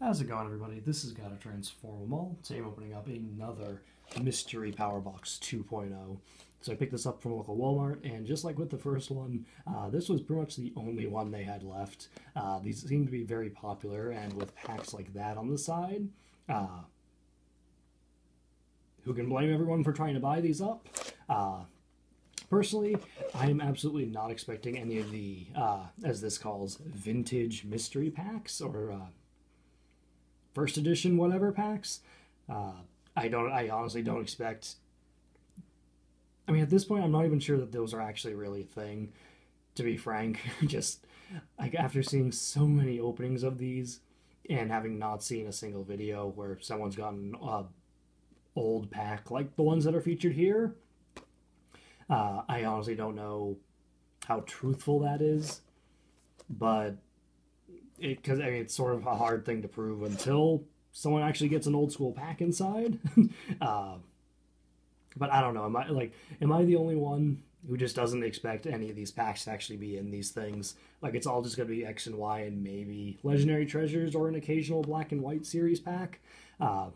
How's it going, everybody? This is Gotta Transform Them All. Today I'm opening up another Mystery Power Box 2.0. So I picked this up from local Walmart, and just like with the first one, uh, this was pretty much the only one they had left. Uh, these seem to be very popular, and with packs like that on the side, uh, who can blame everyone for trying to buy these up? Uh, Personally, I am absolutely not expecting any of the, uh, as this calls, vintage mystery packs or uh, first edition whatever packs. Uh, I don't. I honestly don't expect. I mean, at this point, I'm not even sure that those are actually really a thing. To be frank, just like after seeing so many openings of these and having not seen a single video where someone's gotten a old pack like the ones that are featured here uh, I honestly don't know how truthful that is, but because I mean it's sort of a hard thing to prove until someone actually gets an old school pack inside. uh, but I don't know. Am I like am I the only one who just doesn't expect any of these packs to actually be in these things? Like it's all just going to be X and Y and maybe legendary treasures or an occasional black and white series pack. Uh,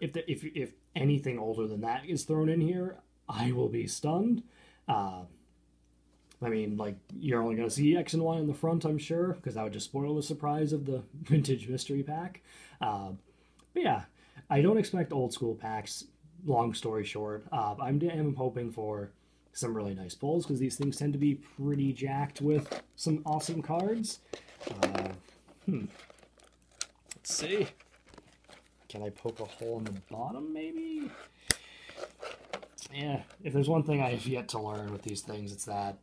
if the, if if anything older than that is thrown in here, I will be stunned. Uh, I mean, like, you're only going to see X and Y on the front, I'm sure, because that would just spoil the surprise of the vintage mystery pack. Uh, but yeah, I don't expect old school packs, long story short. Uh, I'm, I'm hoping for some really nice pulls, because these things tend to be pretty jacked with some awesome cards. Uh, hmm. Let's see. Can I poke a hole in the bottom, maybe? yeah, if there's one thing I have yet to learn with these things, it's that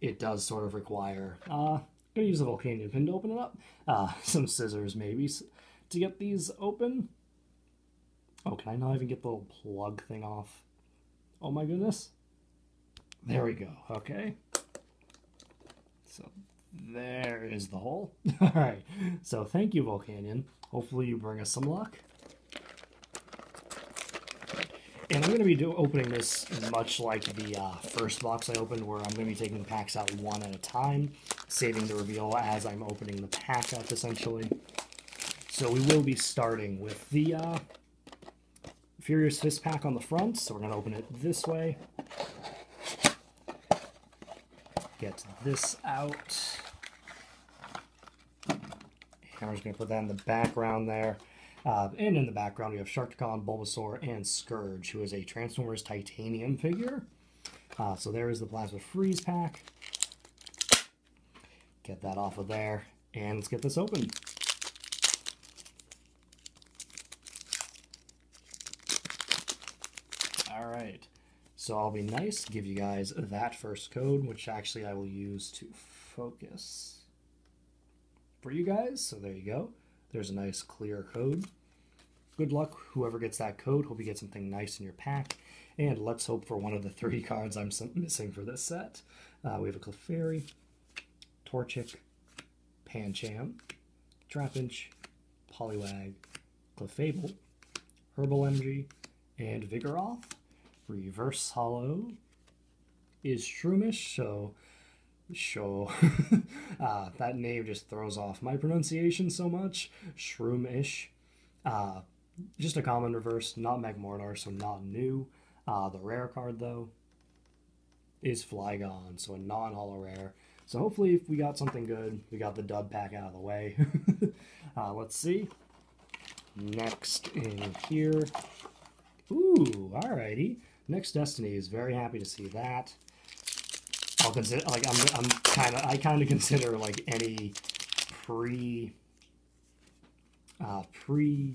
it does sort of require. Uh, gonna use a Volcanion pin to open it up. Uh, some scissors maybe to get these open. Oh, can I not even get the little plug thing off? Oh my goodness. There we go. Okay. So there is the hole. All right. So thank you, Volcanion. Hopefully you bring us some luck. And I'm going to be do, opening this much like the uh, first box I opened, where I'm going to be taking the packs out one at a time, saving the reveal as I'm opening the pack up, essentially. So we will be starting with the uh, Furious Fist pack on the front, so we're going to open it this way. Get this out. And we're just going to put that in the background there. Uh, and in the background, we have Sharkticon, Bulbasaur, and Scourge, who is a Transformers Titanium figure. Uh, so there is the Plasma Freeze pack. Get that off of there, and let's get this open. All right, so I'll be nice, to give you guys that first code, which actually I will use to focus for you guys. So there you go. There's a nice clear code. Good luck, whoever gets that code. Hope you get something nice in your pack. And let's hope for one of the three cards I'm missing for this set. Uh, we have a Clefairy, Torchic, Pancham, Trapinch, Poliwag, Clefable, Herbal Energy, and Vigoroth. Reverse Holo is Shroomish, so Sure. uh, that name just throws off my pronunciation so much. Shroomish. Uh, just a common reverse, not Magmortar, so not new. Uh, the rare card, though, is Flygon, so a non-holo rare. So hopefully if we got something good, we got the dud pack out of the way. uh, let's see. Next in here. Ooh, alrighty. Next Destiny is very happy to see that. I'll consider like I'm I'm kind of I kind of consider like any pre uh pre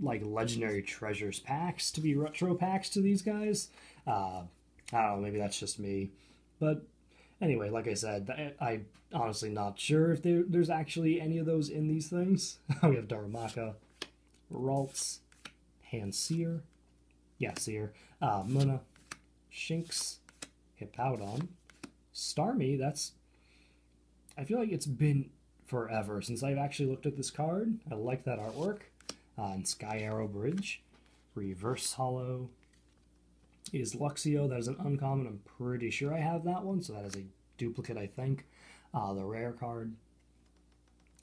like legendary treasures packs to be retro packs to these guys. Uh, I don't know, maybe that's just me, but anyway, like I said, I, I honestly not sure if there, there's actually any of those in these things. we have Darumaka, Ralts, Handseer, yeah, Seer, uh, Munna, Shinx, Hippowdon, Starmie, that's. I feel like it's been forever since I've actually looked at this card. I like that artwork. Uh, and Sky Arrow Bridge. Reverse Holo is Luxio. That is an uncommon. I'm pretty sure I have that one, so that is a duplicate, I think. Uh, the rare card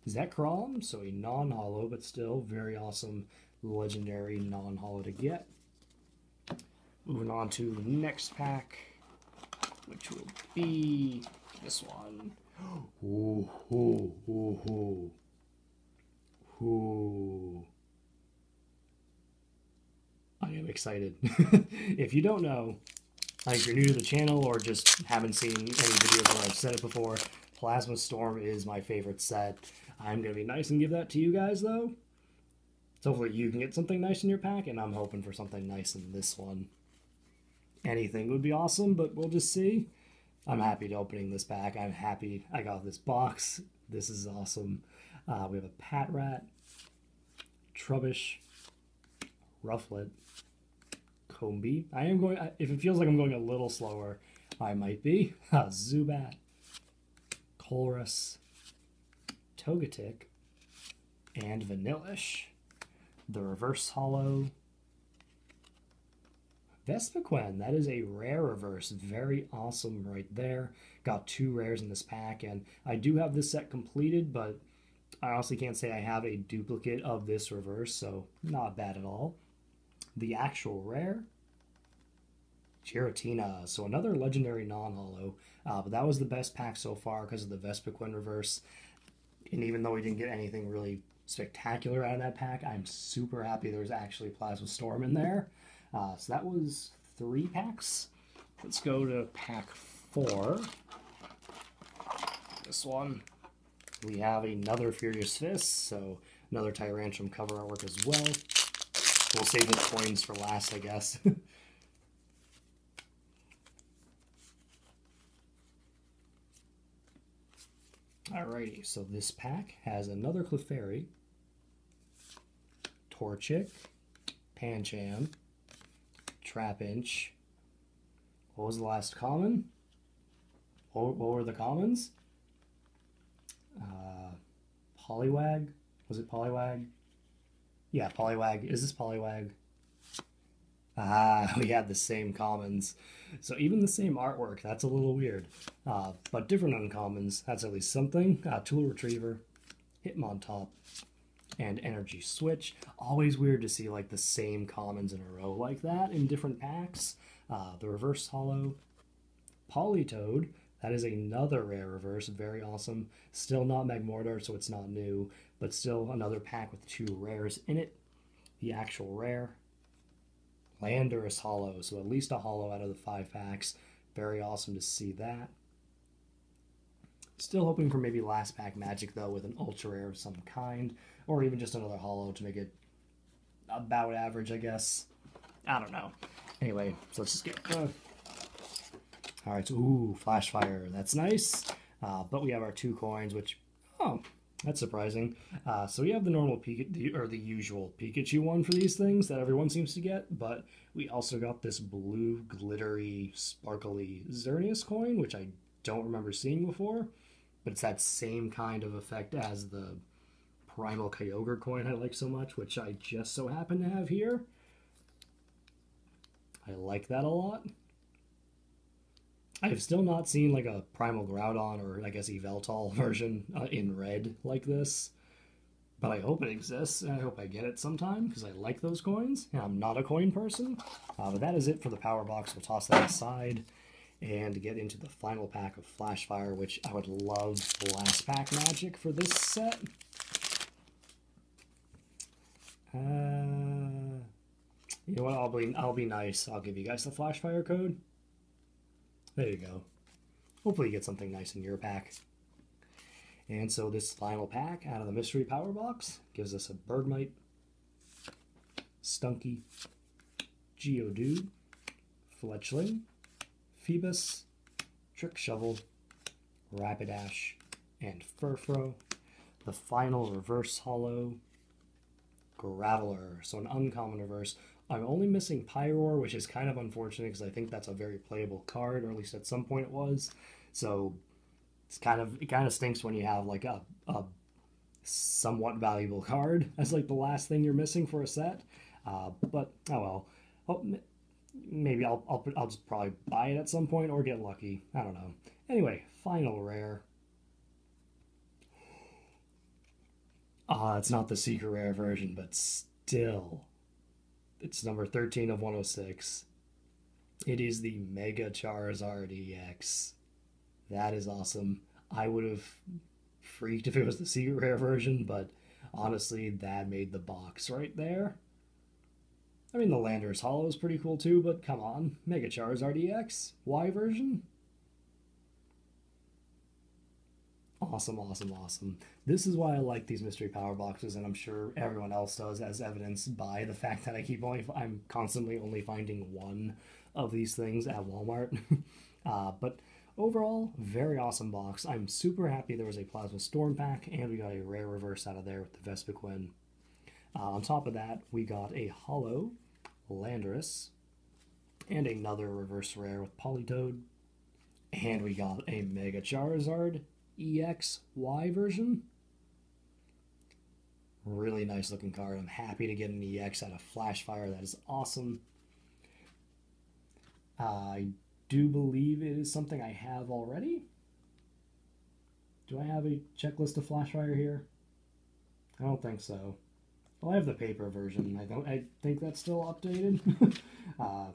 is that Zekrom, so a non-holo, but still very awesome legendary non-holo to get. Moving on to the next pack, which will be this one. Ooh. I am excited. if you don't know, if you're new to the channel or just haven't seen any videos where I've said it before, Plasma Storm is my favorite set. I'm going to be nice and give that to you guys, though. So hopefully you can get something nice in your pack, and I'm hoping for something nice in this one. Anything would be awesome, but we'll just see. I'm happy to opening this pack. I'm happy I got this box. This is awesome. Uh, we have a Patrat, Trubbish, Rufflet, Combee. I am going, if it feels like I'm going a little slower, I might be. Zubat, Colress, Togetic, and Vanillish. The reverse holo. Vespiquen, that is a rare reverse. Very awesome right there. Got two rares in this pack, and I do have this set completed, but I honestly can't say I have a duplicate of this reverse, so not bad at all. The actual rare, Giratina. So another legendary non-holo, uh, but that was the best pack so far because of the Vespiquen reverse. And even though we didn't get anything really spectacular out of that pack, I'm super happy there's actually Plasma Storm in there. Uh, so that was three packs. Let's go to pack four. This one, we have another Furious Fist, so another Tyrantrum cover artwork as well. We'll save the coins for last, I guess. Alrighty, so this pack has another Clefairy, Torchic, Pancham, Trapinch. What was the last common? What, what were the commons? Uh, Poliwag? Was it Poliwag? Yeah, Poliwag. Is this Poliwag? Ah, we had the same commons. So even the same artwork, that's a little weird. Uh, but different uncommons, that's at least something. Uh, Tool Retriever, Hitmontop, and Energy Switch. Always weird to see like the same commons in a row like that in different packs. Uh, the Reverse Holo, Politoed, that is another rare reverse, very awesome. Still not Magmortar, so it's not new, but still another pack with two rares in it. The actual rare, Landorus Holo, so at least a holo out of the five packs. Very awesome to see that. Still hoping for maybe last pack magic though with an ultra rare of some kind, or even just another holo to make it about average, I guess. I don't know. Anyway, so let's just get. Uh... All right, so ooh, flash fire. That's nice. Uh, but we have our two coins, which oh, that's surprising. Uh, so we have the normal Pikachu, or the usual Pikachu one for these things that everyone seems to get, but we also got this blue, glittery, sparkly Xerneas coin, which I don't remember seeing before, but it's that same kind of effect as the Primal Kyogre coin I like so much, which I just so happen to have here. I like that a lot. I've still not seen like a Primal Groudon or I guess Yveltal version uh, in red like this. But I hope it exists, and I hope I get it sometime, because I like those coins, and I'm not a coin person. Uh, but that is it for the power box. We'll toss that aside and get into the final pack of Flashfire, which I would love last pack magic for this set. Uh, you know what? I'll be I'll be nice. I'll give you guys the Flash Fire code. There you go. Hopefully you get something nice in your pack. And so this final pack out of the mystery power box gives us a Bergmite, Stunky, Geodude, Fletchling, Phoebus, Trick Shovel, Rapidash, and Furfrou. The final reverse holo, Graveler. So an uncommon reverse. I'm only missing Pyroar, which is kind of unfortunate because I think that's a very playable card, or at least at some point it was. So it's kind of it kind of stinks when you have like a, a somewhat valuable card as like the last thing you're missing for a set. Uh, but oh well. Oh, maybe I'll, I'll I'll just probably buy it at some point or get lucky. I don't know. Anyway, final rare. Ah, it's not the secret rare version, but still. It's number 13 of 106. It is the Mega Charizard EX. That is awesome. I would have freaked if it was the secret rare version, but honestly, that made the box right there. I mean, the Landorus Holo is pretty cool too, but come on. Mega Charizard EX? Y version? Awesome, awesome, awesome. This is why I like these mystery power boxes, and I'm sure everyone else does, as evidenced by the fact that I keep only, I'm constantly only finding one of these things at Walmart. uh, but overall, very awesome box. I'm super happy there was a Plasma Storm pack, and we got a rare reverse out of there with the Vespiquen. Uh, on top of that, we got a Holo Landorus, and another reverse rare with Politoed, and we got a Mega Charizard EXY version. Really nice looking card. I'm happy to get an EX out of Flashfire. That is awesome. I do believe it is something I have already. Do I have a checklist of Flashfire here? I don't think so. Well, I have the paper version. I don't. I think that's still updated. uh,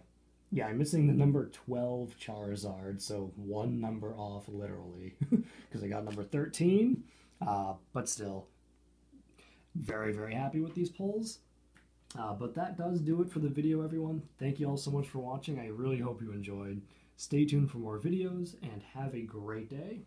yeah, I'm missing the number 12 Charizard, so one number off, literally, because I got number 13. Uh, but still, very, very happy with these pulls. Uh, but that does do it for the video, everyone. Thank you all so much for watching. I really hope you enjoyed. Stay tuned for more videos, and have a great day.